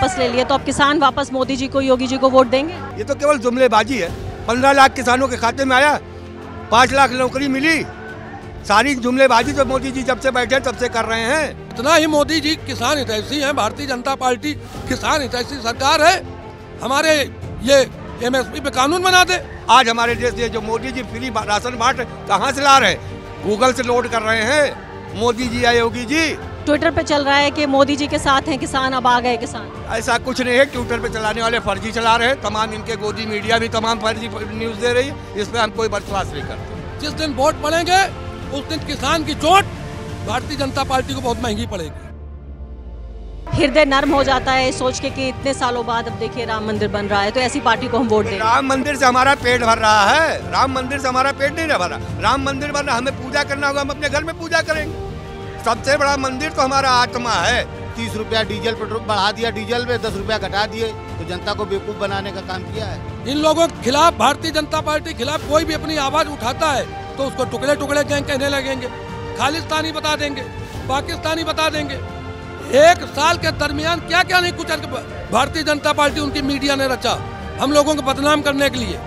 तो वापस ले लिए तो अब किसान वापस मोदी जी को योगी जी को वोट देंगे? ये तो केवल जुमलेबाजी है। पंद्रह लाख किसानों के खाते में आया पाँच लाख नौकरी मिली। सारी जुमलेबाजी तो मोदी जी जब से बैठे तब से कर रहे हैं। इतना ही मोदी जी किसान हितैषी हैं भारतीय जनता पार्टी किसान हितैषी सरकार है। हमारे ये एमएसपी पे कानून बना दे। आज हमारे देश ये जो मोदी जी फ्री राशन बांट कहाँ से ला रहे हैं? गूगल से लोड कर रहे हैं। मोदी जी या योगी जी ट्विटर पे चल रहा है कि मोदी जी के साथ हैं किसान अब आ गए किसान। ऐसा कुछ नहीं है ट्विटर पे चलाने वाले फर्जी चला रहे हैं। तमाम इनके गोदी मीडिया भी तमाम फर्जी न्यूज़ दे रही है इस पर हम कोई विश्वास नहीं करते। जिस दिन वोट पड़ेंगे उस दिन किसान की चोट भारतीय जनता पार्टी को बहुत महँगी पड़ेगी। हृदय नर्म हो जाता है सोच के कि इतने सालों बाद अब देखिए राम मंदिर बन रहा है तो ऐसी पार्टी को हम वोट दें राम मंदिर से हमारा पेट भर रहा है राम मंदिर से हमारा पेट नहीं भर भरा राम मंदिर बन रहा हमें पूजा करना होगा हम अपने घर में पूजा करेंगे। सबसे बड़ा मंदिर तो हमारा आत्मा है। तीस रुपया डीजल पेट्रोल बढ़ा दिया, डीजल में दस रुपया घटा दिए तो जनता को बेवकूफ़ बनाने का काम किया है। इन लोगों के खिलाफ भारतीय जनता पार्टी के खिलाफ कोई भी अपनी आवाज़ उठाता है तो उसको टुकड़े टुकड़े गैंग कहने लगेंगे, खालिस्तानी बता देंगे, पाकिस्तानी बता देंगे। एक साल के दरमियान क्या क्या नहीं कुछ भारतीय जनता पार्टी उनकी मीडिया ने रचा, हम लोगों को बदनाम करने के लिए।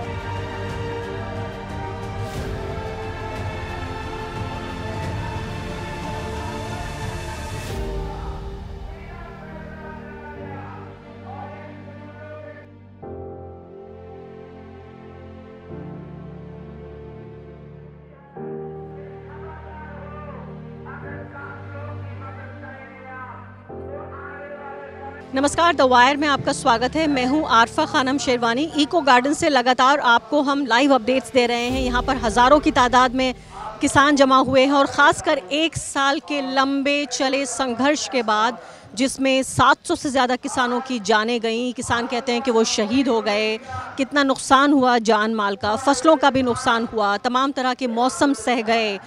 नमस्कार द वायर में आपका स्वागत है। मैं हूँ आरफा खानम शेरवानी। इको गार्डन से लगातार आपको हम लाइव अपडेट्स दे रहे हैं। यहाँ पर हज़ारों की तादाद में किसान जमा हुए हैं और ख़ासकर एक साल के लंबे चले संघर्ष के बाद जिसमें 700 से ज़्यादा किसानों की जानें गई। किसान कहते हैं कि वो शहीद हो गए। कितना नुकसान हुआ जान माल का, फ़सलों का भी नुकसान हुआ, तमाम तरह के मौसम सह गए।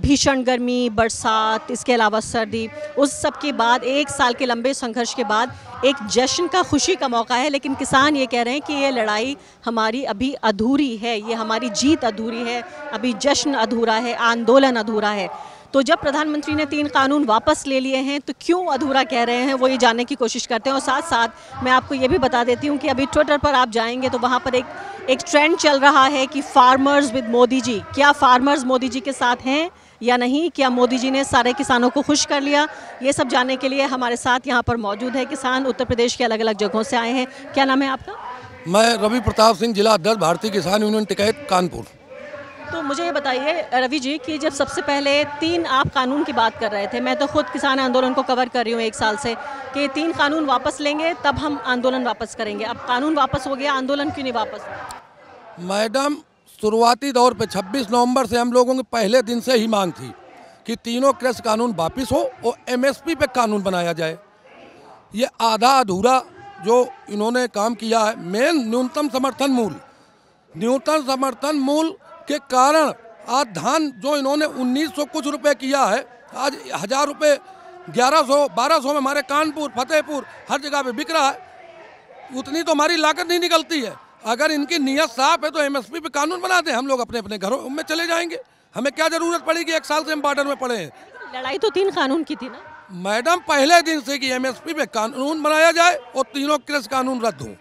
भीषण गर्मी, बरसात, इसके अलावा सर्दी, उस सब के बाद, एक साल के लंबे संघर्ष के बाद, एक जश्न का खुशी का मौका है। लेकिन किसान ये कह रहे हैं कि ये लड़ाई हमारी अभी अधूरी है, ये हमारी जीत अधूरी है। अभी जश्न अधूरा है, आंदोलन अधूरा है। तो जब प्रधानमंत्री ने तीन कानून वापस ले लिए हैं तो क्यों अधूरा कह रहे हैं, वो ये जानने की कोशिश करते हैं। और साथ साथ मैं आपको ये भी बता देती हूँ कि अभी ट्विटर पर आप जाएँगे तो वहाँ पर एक एक ट्रेंड चल रहा है कि फार्मर्स विद मोदी जी। क्या फार्मर्स मोदी जी के साथ हैं या नहीं? क्या मोदी जी ने सारे किसानों को खुश कर लिया? ये सब जानने के लिए हमारे साथ यहाँ पर मौजूद है किसान उत्तर प्रदेश के अलग अलग जगहों से आए हैं। क्या नाम है आपका? मैं रवि प्रताप सिंह, जिला अध्यक्ष, भारतीय किसान यूनियन, टिकैत, कानपुर। तो मुझे ये बताइए, रवि जी, कि जब सबसे पहले तीन आप कानून की बात कर रहे थे, मैं तो खुद किसान आंदोलन को कवर कर रही हूँ एक साल से, कि तीन कानून वापस लेंगे, तब हम आंदोलन वापस करेंगे। अब कानून वापस हो गया, आंदोलन क्यों नहीं वापस? मैडम, शुरुआती दौर पे 26 नवंबर से हम लोगों के पहले दिन से ही मांग थी कि तीनों कृषि कानून वापस हो और एमएसपी पे कानून बनाया जाए। ये आधा अधूरा जो इन्होंने काम किया है, मेन न्यूनतम समर्थन मूल्य न्यूनतम समर्थन मूल्य के कारण आज धान जो इन्होंने 1900 कुछ रुपए किया है आज हज़ार रुपये ग्यारह सौ बारह सौ में हमारे कानपुर फतेहपुर हर जगह पे बिक रहा है। उतनी तो हमारी लागत नहीं निकलती है। अगर इनकी नीयत साफ़ है तो एमएसपी पे कानून बना दें हम लोग अपने अपने घरों में चले जाएँगे। हमें क्या ज़रूरत पड़ेगी? एक साल से हम बॉर्डर में पड़े हैं। लड़ाई तो तीन कानून की थी ना? मैडम पहले दिन से कि एमएसपी पे कानून बनाया जाए और तीनों कृषि कानून रद्द हों।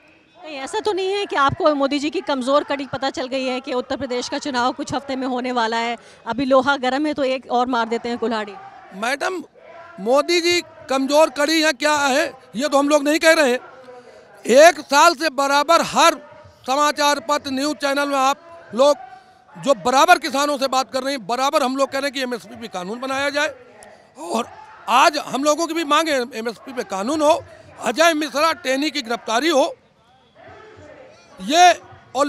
नहीं, ऐसा तो नहीं है कि आपको मोदी जी की कमज़ोर कड़ी पता चल गई है कि उत्तर प्रदेश का चुनाव कुछ हफ़्ते में होने वाला है। अभी लोहा गर्म है तो एक और मार देते हैं कुल्हाड़ी। मैडम, मोदी जी कमज़ोर कड़ी है, क्या है? ये तो हम लोग नहीं कह रहे। हैं एक साल से बराबर हर समाचार पत्र, न्यूज़ चैनल में आप लोग जो बराबर किसानों से बात कर रहे हैं, बराबर हम लोग कह रहे हैं कि एमएसपी पे कानून बनाया जाए। और आज हम लोगों की भी मांग है, एमएसपी पे कानून हो, अजय मिश्रा, टेनी की गिरफ्तारी हो ये और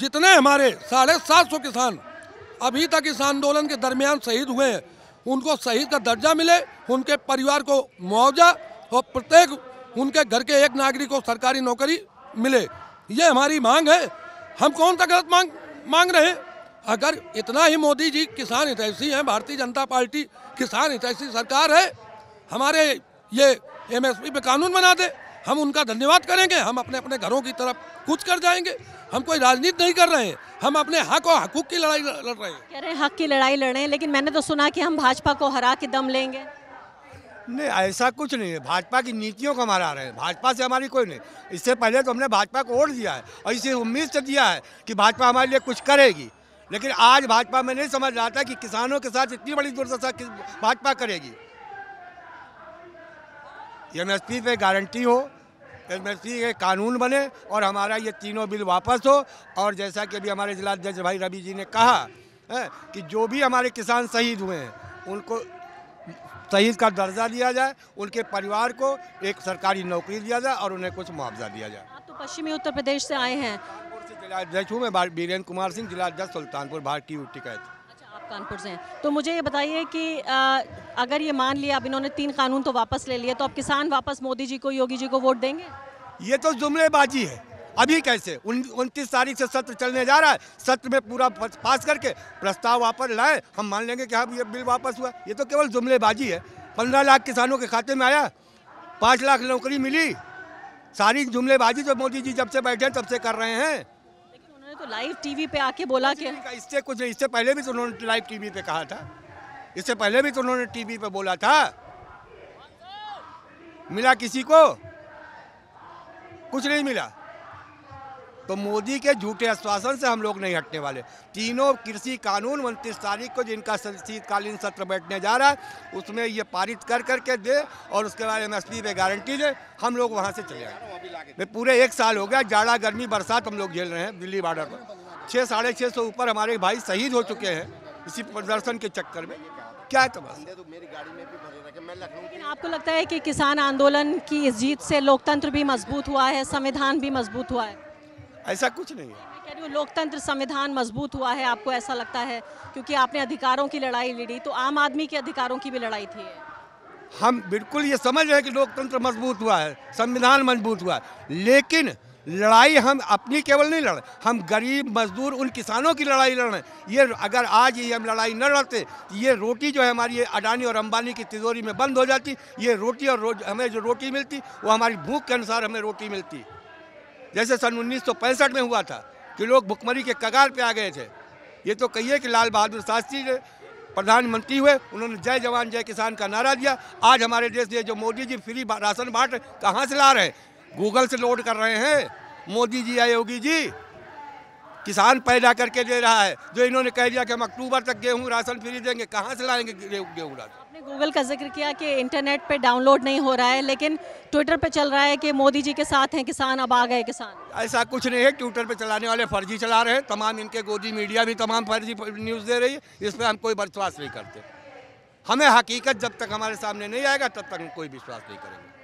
जितने हमारे साढ़े सात सौ किसान अभी तक इस आंदोलन के दरमियान शहीद हुए हैं, उनको शहीद का दर्जा मिले, उनके परिवार को मुआवजा और प्रत्येक उनके घर के एक नागरिक को सरकारी नौकरी मिले। ये हमारी मांग है। हम कौन सा गलत मांग मांग रहे हैं? अगर इतना ही मोदी जी किसान हितैषी हैं, भारतीय जनता पार्टी किसान हितैषी सरकार है, हमारे ये एमएसपी पे कानून बना दे। हम उनका धन्यवाद करेंगे। हम अपने अपने घरों की तरफ़ कुछ कर जाएँगे। हम कोई राजनीति नहीं कर रहे हैं। हम अपने हक और हकूक की लड़ाई लड़ रहे हैं। कह रहे हैं हक की लड़ाई लड़ रहे हैं लेकिन मैंने तो सुना कि हम भाजपा को हरा के दम लेंगे। नहीं ऐसा कुछ नहीं है। भाजपा की नीतियों को हमारा रहे हैं। भाजपा से हमारी कोई नहीं। इससे पहले तो हमने भाजपा को वोट दिया है और इसे उम्मीद से दिया है कि भाजपा हमारे लिए कुछ करेगी। लेकिन आज भाजपा में नहीं समझ रहा था कि किसानों के साथ इतनी बड़ी दुर्दशा भाजपा करेगी। एम एस पी पे गारंटी हो एम एस पी के कानून बने और हमारा ये तीनों बिल वापस हो। और जैसा कि अभी हमारे जिलाध्यक्ष भाई रवि जी ने कहा है कि जो भी हमारे किसान शहीद हुए हैं उनको शहीद का दर्जा दिया जाए उनके परिवार को एक सरकारी नौकरी दिया जाए और उन्हें कुछ मुआवजा दिया जाए। आप तो पश्चिमी उत्तर प्रदेश से आए हैं। जिलाध्यक्ष हूँ मैं वीरेंद्र कुमार सिंह जिलाध्यक्ष सुल्तानपुर भारतीय आप कानपुर से हैं। तो मुझे ये बताइए कि अ, अगर ये मान लिया अब इन्होंने तीन कानून तो वापस ले लिए तो अब किसान वापस मोदी जी को योगी जी को वोट देंगे? ये तो जुमलेबाजी है। अभी कैसे? उनतीस तारीख से सत्र चलने जा रहा है। सत्र में पूरा पास करके प्रस्ताव वापस लाए। हम मान लेंगे कि हाँ ये बिल वापस हुआ। ये तो केवल जुमलेबाजी है। पंद्रह लाख किसानों के खाते में आया। पाँच लाख नौकरी मिली। सारी जुमलेबाजी जो मोदी जी जब से बैठे तब से कर रहे हैं। तो लाइव टीवी पे आके बोला कि इससे कुछ नहीं इससे पहले भी तो उन्होंने लाइव टीवी पे कहा था। इससे पहले भी तो उन्होंने टीवी पे बोला था। मिला किसी को? कुछ नहीं मिला। तो मोदी के झूठे आश्वासन से हम लोग नहीं हटने वाले। तीनों कृषि कानून उनतीस तारीख को जिनका शीतकालीन सत्र बैठने जा रहा है, उसमें ये पारित कर करके दे और उसके बाद एम एस पे गारंटी दे, हम लोग वहाँ से चले आए पूरे एक साल हो गया, जाड़ा गर्मी, बरसात हम लोग झेल रहे हैं दिल्ली बॉर्डर पर। छः, साढ़े छः सौ ऊपर हमारे भाई शहीद हो चुके हैं इसी प्रदर्शन के चक्कर में। क्या है तमाशा लेकिन आपको लगता है कि किसान आंदोलन की इस जीत से लोकतंत्र भी मज़बूत हुआ है, संविधान भी मज़बूत हुआ है? ऐसा कुछ नहीं है। मैं कह रही हूँ लोकतंत्र संविधान मज़बूत हुआ है आपको ऐसा लगता है? क्योंकि आपने अधिकारों की लड़ाई लड़ी तो आम आदमी के अधिकारों की भी लड़ाई थी हम बिल्कुल ये समझ रहे हैं कि लोकतंत्र मज़बूत हुआ है संविधान मज़बूत हुआ है लेकिन लड़ाई हम अपनी केवल नहीं लड़ हम गरीब मजदूर उन किसानों की लड़ाई लड़ रहे हैं। ये अगर आज ये हम लड़ाई न लड़ते ये रोटी जो है हमारी ये अडानी और अंबानी की तिजोरी में बंद हो जाती ये रोटी और रोज हमें जो रोटी मिलती वो हमारी भूख के अनुसार हमें रोटी मिलती। जैसे सन उन्नीस सौ पैंसठ में हुआ था कि लोग भुखमरी के कगार पे आ गए थे। ये तो कहिए कि लाल बहादुर शास्त्री प्रधानमंत्री हुए, उन्होंने जय जवान, जय किसान का नारा दिया। आज हमारे देश में जो मोदी जी फ्री राशन बांट, कहाँ से ला रहे हैं? गूगल से लोड कर रहे हैं। मोदी जी या योगी जी किसान पैदा करके दे रहा है जो इन्होंने कह दिया कि हम अक्टूबर तक गेहूँ राशन फ्री देंगे कहाँ से लाएँगे गेहूँ राशन? आपने गूगल का ज़िक्र किया कि इंटरनेट पे डाउनलोड नहीं हो रहा है लेकिन ट्विटर पे चल रहा है कि मोदी जी के साथ हैं किसान अब आ गए किसान। ऐसा कुछ नहीं है ट्विटर पे चलाने वाले फर्जी चला रहे हैं तमाम इनके गोदी मीडिया भी तमाम फर्जी न्यूज़ दे रही है इस पर हम कोई विश्वास नहीं करते। हमें हकीकत जब तक हमारे सामने नहीं आएगा तब तक हम कोई विश्वास नहीं करेंगे।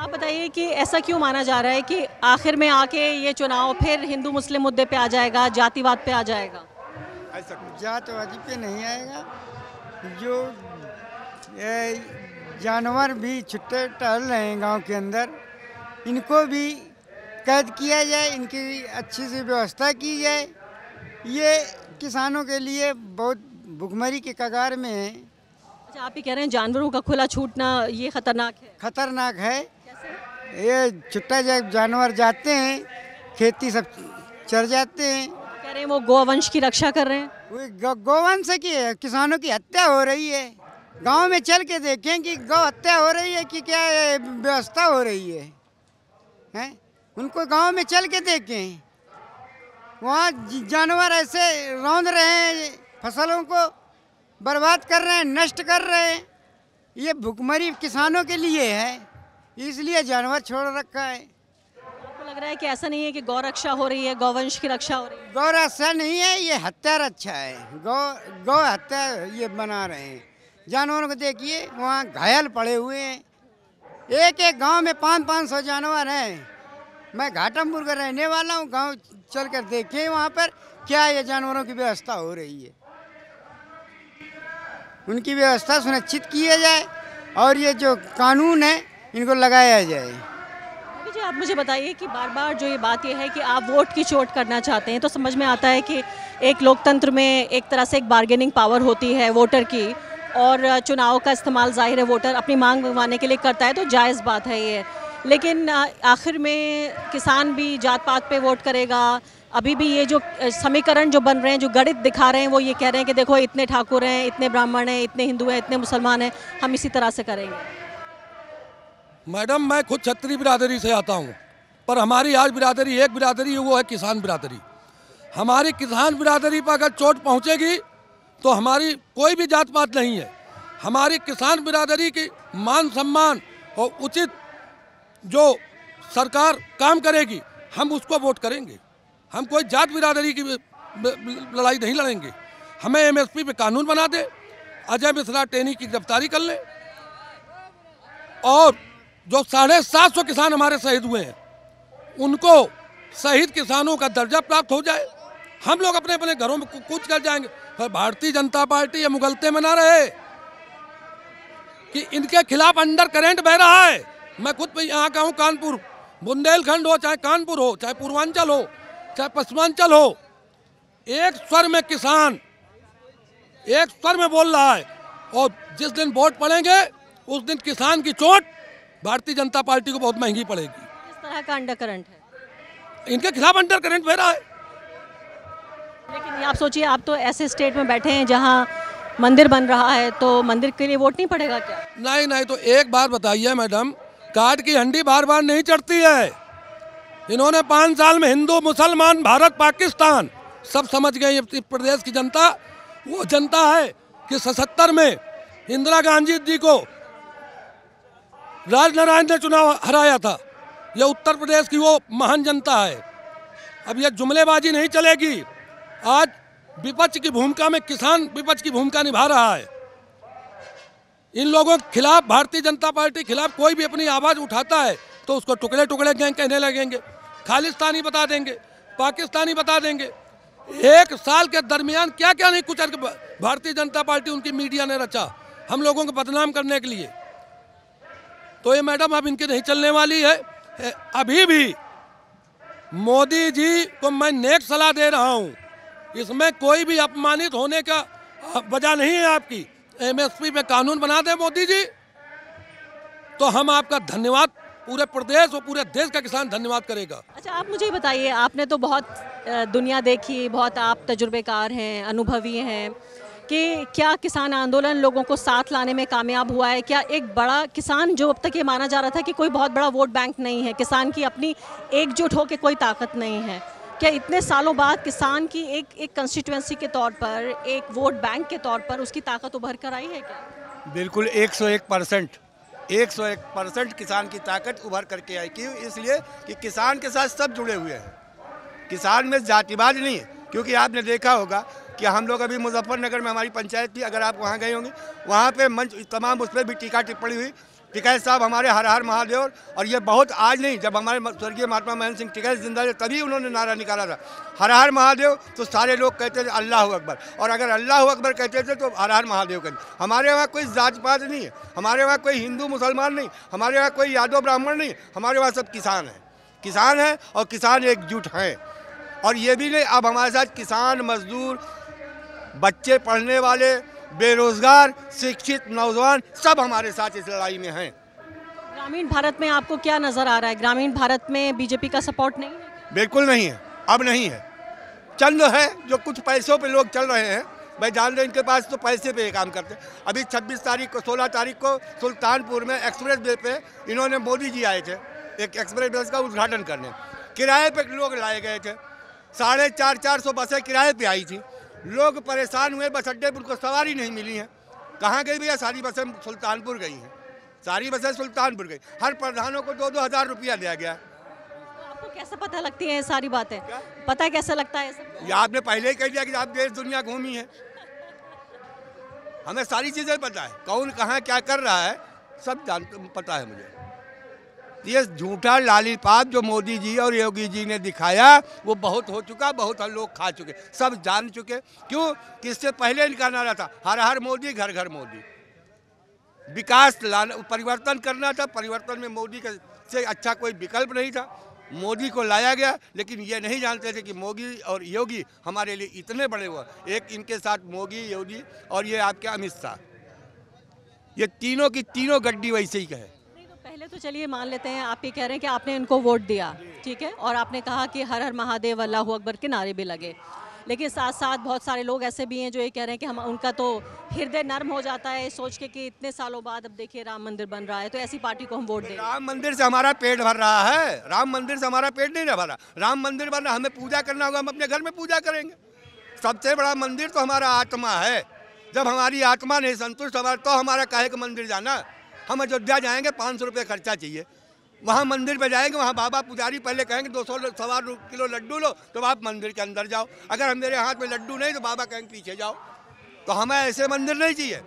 आप बताइए कि ऐसा क्यों माना जा रहा है कि आखिर में आके ये चुनाव फिर हिंदू मुस्लिम मुद्दे पे आ जाएगा जातिवाद पे आ जाएगा? ऐसा कुछ जातवादी पे नहीं आएगा। जो जानवर भी छुट्टे टहल रहे हैं गाँव के अंदर इनको भी कैद किया जाए इनकी अच्छी से व्यवस्था की जाए। ये किसानों के लिए बहुत भुखमरी के कगार में है। अच्छा आप ही कह रहे हैं जानवरों का खुला छूटना ये खतरनाक है। खतरनाक है। ये छुट्टा जब जानवर जाते हैं खेती सब चर जाते हैं। कह रहे हैं वो गोवंश की रक्षा कर रहे हैं। वो गौ गोवंश की है, किसानों की हत्या हो रही है। गाँव में चल के देखें कि गौ हत्या हो रही है कि क्या व्यवस्था हो रही है। हैं? उनको गाँव में चल के देखें। वहाँ जानवर ऐसे रौंद रहे हैं फ़सलों को बर्बाद कर रहे हैं नष्ट कर रहे हैं। ये भुखमरी किसानों के लिए है। इसलिए जानवर छोड़ रखा है। आपको लग रहा है कि ऐसा नहीं है कि गौ रक्षा हो रही है गौवंश की रक्षा हो रही है? गौ रक्षा नहीं है ये हत्या रक्षा है। गौ गौ हत्या ये बना रहे हैं। जानवरों को देखिए वहाँ घायल पड़े हुए हैं। एक एक गाँव में पाँच पाँच सौ जानवर हैं। मैं घाटमपुर का रहने वाला हूँ गाँव चल कर देखे वहाँ पर क्या ये जानवरों की व्यवस्था हो रही है। उनकी व्यवस्था सुनिश्चित किया जाए और ये जो कानून है इनको लगाया जाए। जी आप मुझे बताइए कि बार बार जो ये बात ये है कि आप वोट की चोट करना चाहते हैं तो समझ में आता है कि एक लोकतंत्र में एक तरह से एक बार्गेनिंग पावर होती है वोटर की और चुनाव का इस्तेमाल ज़ाहिर है वोटर अपनी मांग मंगवाने के लिए करता है तो जायज़ बात है ये। लेकिन आखिर में किसान भी जात पात पे वोट करेगा। अभी भी ये जो समीकरण जो बन रहे हैं, जो गणित दिखा रहे हैं, वो ये कह रहे हैं कि देखो, इतने ठाकुर हैं, इतने ब्राह्मण हैं, इतने हिंदू हैं, इतने मुसलमान हैं, हम इसी तरह से करेंगे। मैडम, मैं खुद छत्री बिरादरी से आता हूँ, पर हमारी आज बिरादरी, एक बिरादरी, वो है किसान बिरादरी। हमारी किसान बिरादरी पर अगर चोट पहुँचेगी तो हमारी कोई भी जात पात नहीं है। हमारी किसान बिरादरी की मान सम्मान और उचित जो सरकार काम करेगी, हम उसको वोट करेंगे। हम कोई जात बिरादरी की लड़ाई नहीं लड़ेंगे। हमें एमएसपी पे कानून बना दे, अजय मिश्रा टेनी की गिरफ्तारी कर लें और जो साढ़े सात सौ किसान हमारे शहीद हुए हैं, उनको शहीद किसानों का दर्जा प्राप्त हो जाए। हम लोग अपने अपने घरों में कूच कर जाएँगे। पर भारतीय जनता पार्टी ये मुगलते में ना रहे कि इनके खिलाफ अंडर करेंट बह रहा है। मैं खुद यहाँ का हूँ, कानपुर। बुंदेलखंड हो, चाहे कानपुर हो, चाहे पूर्वांचल हो, चाहे पश्चिमांचल हो, एक स्वर में किसान, एक स्वर में बोल रहा है। और जिस दिन वोट पड़ेंगे, उस दिन किसान की चोट भारतीय जनता पार्टी को बहुत महँगी पड़ेगी। किस तरह का अंडर करंट है? इनके खिलाफ अंडर करंट बह रहा है। लेकिन आप सोचिए आप तो ऐसे स्टेट में बैठे हैं जहाँ मंदिर बन रहा है तो मंदिर के लिए वोट नहीं पड़ेगा क्या? नहीं नहीं तो एक बात बताइए मैडम काट की हंडी बार बार नहीं चढ़ती है। इन्होंने पाँच साल में हिंदू मुसलमान भारत पाकिस्तान सब समझ गए प्रदेश की जनता। वो जनता है कि सतहत्तर में इंदिरा गांधी जी को राजनारायण ने चुनाव हराया था। यह उत्तर प्रदेश की वो महान जनता है। अब यह जुमलेबाजी नहीं चलेगी। आज विपक्ष की भूमिका में किसान विपक्ष की भूमिका निभा रहा है। इन लोगों के खिलाफ भारतीय जनता पार्टी के खिलाफ कोई भी अपनी आवाज़ उठाता है तो उसको टुकड़े टुकड़े गैंग कहने लगेंगे। खालिस्तानी बता देंगे, पाकिस्तानी बता देंगे। एक साल के दरमियान क्या क्या नहीं कुछ भारतीय जनता पार्टी उनकी मीडिया ने रचा, हम लोगों को बदनाम करने के लिए। तो ये मैडम अब इनकी नहीं चलने वाली है। अभी भी मोदी जी को मैं नेक सलाह दे रहा हूँ। इसमें कोई भी अपमानित होने का वजह नहीं है आपकी। एमएसपी पे कानून बना दे मोदी जी। तो हम आपका धन्यवाद, पूरे प्रदेश और पूरे देश का किसान धन्यवाद करेगा। अच्छा आप मुझे बताइए, आपने तो बहुत दुनिया देखी, बहुत आप तजुर्बेकार हैं, अनुभवी हैं। कि क्या किसान आंदोलन लोगों को साथ लाने में कामयाब हुआ है? क्या एक बड़ा किसान जो अब तक ये माना जा रहा था कि कोई बहुत बड़ा वोट बैंक नहीं है, किसान की अपनी एकजुट होकर कोई ताकत नहीं है? क्या इतने सालों बाद किसान की एक एक कंस्टिट्यूंसी के तौर पर, एक वोट बैंक के तौर पर उसकी ताकत उभर कर आई है क्या? बिल्कुल 101 परसेंट, एक सौ एक परसेंट किसान की ताकत उभर करके आई क्यों इसलिए कि किसान के साथ सब जुड़े हुए हैं। किसान में जातिवाद नहीं है, क्योंकि आपने देखा होगा कि हम लोग अभी मुजफ्फरनगर में, हमारी पंचायत थी, अगर आप वहाँ गए होंगे, वहाँ पे मंच, तमाम उस पर भी टीका टिप्पणी हुई। टिकैत साहब हमारे हर हर महादेव, और ये बहुत आज नहीं, जब हमारे स्वर्गीय महात्मा महेंद्र सिंह टिकैत ज़िंदा थे तभी उन्होंने नारा निकाला था। हर हर महादेव तो सारे लोग कहते थे, अल्लाह अकबर। और अगर अल्लाह अकबर कहते थे तो हर हर महादेव कहते हमारे वहाँ कोई जात पात नहीं है, हमारे वहाँ कोई हिंदू, मुसलमान नहीं, हमारे वहाँ कोई यादव, ब्राह्मण नहीं, हमारे वहाँ सब किसान हैं। किसान हैं और किसान एकजुट हैं। और ये भी नहीं, अब हमारे साथ किसान, मजदूर बच्चे पढ़ने वाले बेरोजगार शिक्षित नौजवान सब हमारे साथ इस लड़ाई में हैं। ग्रामीण भारत में आपको क्या नज़र आ रहा है? ग्रामीण भारत में बीजेपी का सपोर्ट नहीं है? बिल्कुल नहीं है। अब नहीं है। चंद है जो कुछ पैसों पे लोग चल रहे हैं। भाई जान रहे इनके पास तो पैसे पे काम करते हैं। अभी 26 तारीख को 16 तारीख को सुल्तानपुर में एक्सप्रेस वे पे इन्होंने मोदी जी आए थे एक एक्सप्रेस वे का उद्घाटन करने। किराए पे लोग लाए गए थे। साढ़े चार चार सौ बसें किराए पे आई थी। लोग परेशान हुए बस अड्डे पर उनको सवारी नहीं मिली है। कहाँ गई भैया? सारी बसें सुल्तानपुर गई हैं। सारी बसें सुल्तानपुर गई। हर प्रधानों को दो दो हज़ार रुपया दिया गया। आपको कैसे पता लगती है ये सारी बातें? पता कैसे लगता है ये आपने पहले ही कह दिया कि आप देश दुनिया घूमी है। हमें सारी चीज़ें पता है। कौन कहाँ क्या कर रहा है सब जान पता है मुझे। ये झूठा लालीपाप जो मोदी जी और योगी जी ने दिखाया, वो बहुत हो चुका, बहुत हम लोग खा चुके। सब जान चुके। क्यों? कि इससे पहले इनका नारा था। हर हर मोदी, घर घर मोदी। विकास लाना, परिवर्तन करना था। परिवर्तन में मोदी का से अच्छा कोई विकल्प नहीं था। मोदी को लाया गया, लेकिन ये नहीं जानते थे कि मोदी और योगी हमारे लिए इतने बड़े हुआ। एक इनके साथ मोदी, योगी और ये आपके अमित शाह। ये तीनों की तीनों गड्डी वैसे ही कहे। तो चलिए मान लेते हैं, आप ये कह रहे हैं कि आपने इनको वोट दिया, ठीक है? और आपने कहा कि हर हर महादेव, अल्लाह अकबर के नारे भी लगे। लेकिन साथ साथ बहुत सारे लोग ऐसे भी हैं जो ये कह रहे हैं कि हम, उनका तो हृदय नर्म हो जाता है, सोच के कि इतने सालों बाद अब देखिए राम मंदिर बन रहा है तो ऐसी पार्टी को हम वोट देंगे राम मंदिर से हमारा पेट भर रहा है। राम मंदिर से हमारा पेट नहीं भरा। राम मंदिर बन रहा हमें पूजा करना होगा, हम अपने घर में पूजा करेंगे। सबसे बड़ा मंदिर तो हमारा आत्मा है। जब हमारी आत्मा नहीं संतुष्ट हमारा तो हमारा काहे का मंदिर जाना? हम अयोध्या जाएँगे पाँच सौ रुपये खर्चा चाहिए। वहाँ मंदिर पे जाएँगे वहाँ बाबा पुजारी पहले कहेंगे दो सौ सवा किलो लड्डू लो तो आप मंदिर के अंदर जाओ। अगर हम मेरे हाथ में लड्डू नहीं तो बाबा कहेंगे पीछे जाओ। तो हमें ऐसे मंदिर नहीं चाहिए।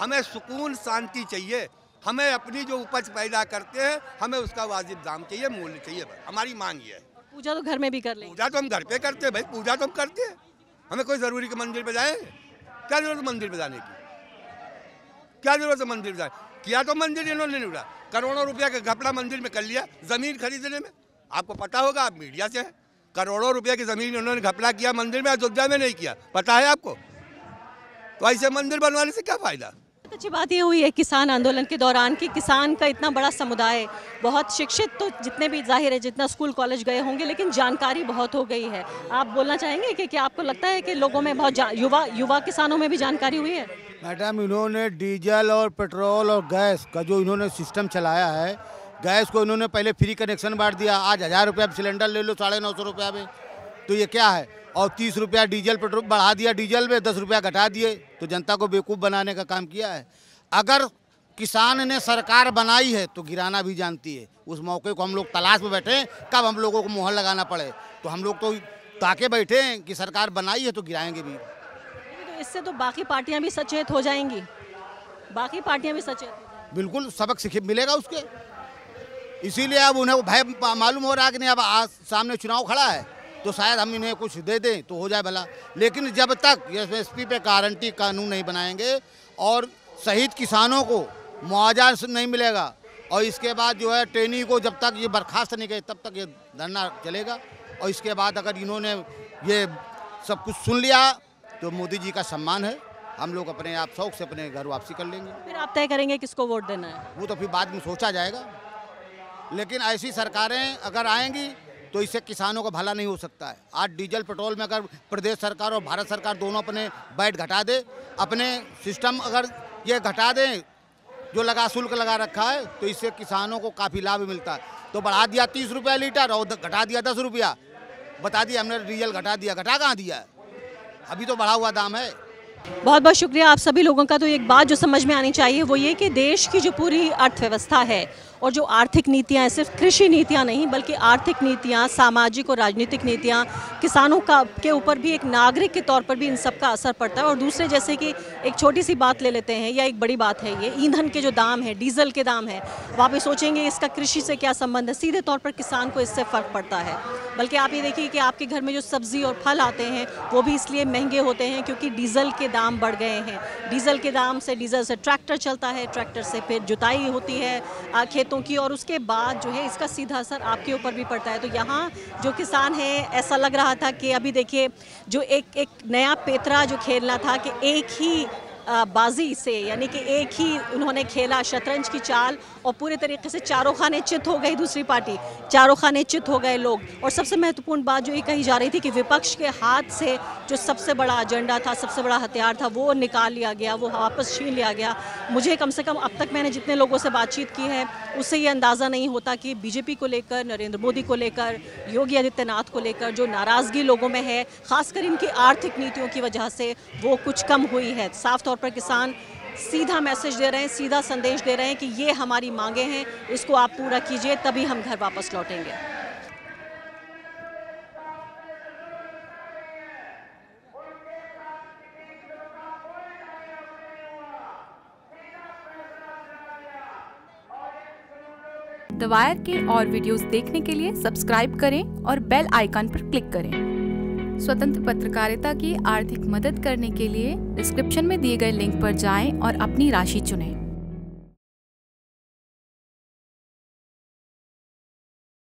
हमें सुकून शांति चाहिए। हमें अपनी जो उपज पैदा करते हैं हमें उसका वाजिब दाम चाहिए मूल्य चाहिए। हमारी मांग ये है। पूजा तो घर में भी कर लेंगे। पूजा तो हम घर पे करते हैं भाई पूजा तो हम करते हैं। हमें कोई ज़रूरी के मंदिर पे जाए? क्या ज़रूरत है मंदिर पे जाने की? क्या ज़रूरत है मंदिर पे जाए किया तो मंदिर इन्होंने नहीं उड़ा। करोड़ों रुपया का घपला मंदिर में कर लिया, ज़मीन खरीदने में। आपको पता होगा, आप मीडिया से हैं। करोड़ों रुपया की ज़मीन उन्होंने घपला किया, मंदिर में अयोध्या में नहीं किया। पता है आपको? तो ऐसे मंदिर बनवाने से क्या फ़ायदा? अच्छी बात ये हुई है, किसान आंदोलन के दौरान कि किसान का इतना बड़ा समुदाय, बहुत शिक्षित तो जितने भी ज़ाहिर है, जितना स्कूल, कॉलेज गए होंगे, लेकिन जानकारी बहुत हो गई है। आप बोलना चाहेंगे कि क्या आपको लगता है कि लोगों में बहुत युवा युवा किसानों में भी जानकारी हुई है? मैडम, इन्होंने डीजल और पेट्रोल और गैस का जो इन्होंने सिस्टम चलाया है, गैस को इन्होंने पहले फ्री कनेक्शन बांट दिया। आज हज़ार रुपया सिलेंडर ले लो, साढ़े नौ सौ रुपया में। तो ये क्या है? और तीस रुपया डीजल पेट्रोल बढ़ा दिया डीजल में, दस रुपया घटा दिए। तो जनता को बेवकूफ़ बनाने का काम किया है। अगर किसान ने सरकार बनाई है तो गिराना भी जानती है। उस मौके को हम लोग तलाश में बैठे कब हम लोगों को मुहर लगाना पड़े। तो हम लोग तो ताके बैठे हैं कि सरकार बनाई है तो गिराएँगे भी। इससे तो बाकी पार्टियाँ भी सचेत हो जाएँगी। बाकी पार्टियाँ भी सचेत बिल्कुल, सबक सीख मिलेगा उसके। इसीलिए अब उन्हें भय मालूम हो रहा है कि नहीं, अब आज सामने चुनाव खड़ा है तो शायद हम इन्हें कुछ दे दें तो हो जाए भला। लेकिन जब तक एस पी पे गारंटी कानून नहीं बनाएँगे और शहीद किसानों को मुआवजा नहीं मिलेगा, और इसके बाद जो है ट्रेनी को जब तक ये बर्खास्त नहीं गए तब तक ये धरना चलेगा। और इसके बाद अगर इन्होंने ये सब कुछ सुन लिया तो मोदी जी का सम्मान है। हम लोग अपने आप शौक से अपने घर वापसी कर लेंगे। फिर आप तय करेंगे किसको वोट देना है? वो तो फिर बाद में सोचा जाएगा। लेकिन ऐसी सरकारें अगर आएँगी तो इससे किसानों का भला नहीं हो सकता है। आज डीजल पेट्रोल में अगर प्रदेश सरकार और भारत सरकार दोनों अपने बैठ घटा दे अपने सिस्टम अगर ये घटा दें जो लगा शुल्क लगा रखा है तो इससे किसानों को काफ़ी लाभ मिलता है। तो बढ़ा दिया तीस रुपया लीटर और घटा दिया दस रुपया। बता दिया हमने डीजल घटा दिया। घटा कहाँ दिया है? अभी तो बढ़ा हुआ दाम है। बहुत बहुत शुक्रिया आप सभी लोगों का। तो एक बात जो समझ में आनी चाहिए, वो ये कि देश की जो पूरी अर्थव्यवस्था है और जो आर्थिक नीतियाँ हैं, सिर्फ़ कृषि नीतियाँ नहीं, बल्कि आर्थिक नीतियाँ, सामाजिक और राजनीतिक नीतियाँ, किसानों का, के ऊपर भी एक नागरिक के तौर पर भी इन सब का असर पड़ता है। और दूसरे जैसे कि एक छोटी सी बात ले लेते हैं, या एक बड़ी बात है ये, ईंधन के जो दाम है, डीजल के दाम है, वहाँ पे सोचेंगे इसका कृषि से क्या संबंध है? सीधे तौर पर किसान को इससे फ़र्क पड़ता है। बल्कि आप ये देखिए कि आपके घर में जो सब्ज़ी और फल आते हैं, वो भी इसलिए महँगे होते हैं क्योंकि डीजल के दाम बढ़ गए हैं। डीजल के दाम से, डीजल से ट्रैक्टर चलता है, ट्रैक्टर से फिर जुताई होती है। खेत खेतों की और उसके बाद जो है इसका सीधा असर आपके ऊपर भी पड़ता है। तो यहाँ जो किसान है, ऐसा लग रहा था कि अभी देखिए, जो एक एक नया पेतरा जो खेलना था कि एक ही बाजी से, यानी कि एक ही उन्होंने खेला शतरंज की चाल और पूरे तरीके से चारों खाने चित हो गई दूसरी पार्टी। चारों खाने चित हो गए लोग। और सबसे महत्वपूर्ण बात जो ये कही जा रही थी कि विपक्ष के हाथ से जो सबसे बड़ा एजेंडा था, सबसे बड़ा हथियार था, वो निकाल लिया गया, वो वापस छीन लिया गया। मुझे कम से कम अब तक मैंने जितने लोगों से बातचीत की है, उससे ये अंदाज़ा नहीं होता कि बीजेपी को लेकर, नरेंद्र मोदी को लेकर, योगी आदित्यनाथ को लेकर जो नाराज़गी लोगों में है, खासकर इनकी आर्थिक नीतियों की वजह से वो कुछ कम हुई है। साफ़ तौर पर किसान सीधा मैसेज दे रहे हैं, सीधा संदेश दे रहे हैं कि ये हमारी मांगे हैं, इसको आप पूरा कीजिए, तभी हम घर वापस लौटेंगे। द वायर के और वीडियोस देखने के लिए सब्सक्राइब करें और बेल आइकन पर क्लिक करें। स्वतंत्र पत्रकारिता की आर्थिक मदद करने के लिए डिस्क्रिप्शन में दिए गए लिंक पर जाएँ और अपनी राशि चुनें।